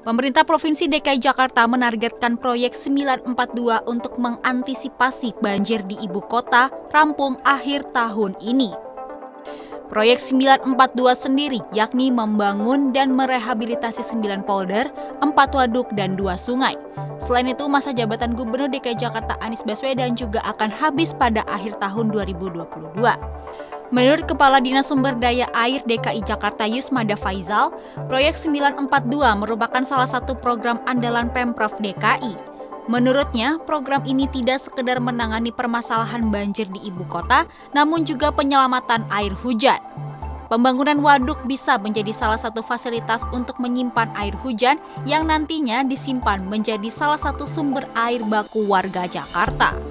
Pemerintah Provinsi DKI Jakarta menargetkan proyek 942 untuk mengantisipasi banjir di ibu kota rampung akhir tahun ini. Proyek 942 sendiri yakni membangun dan merehabilitasi 9 polder, 4 waduk, dan 2 sungai. Selain itu, masa jabatan Gubernur DKI Jakarta Anies Baswedan juga akan habis pada akhir tahun 2022. Menurut Kepala Dinas Sumber Daya Air DKI Jakarta Yusmada Faizal, proyek 942 merupakan salah satu program andalan Pemprov DKI. Menurutnya, program ini tidak sekedar menangani permasalahan banjir di ibu kota, namun juga penyelamatan air hujan. Pembangunan waduk bisa menjadi salah satu fasilitas untuk menyimpan air hujan yang nantinya disimpan menjadi salah satu sumber air baku warga Jakarta.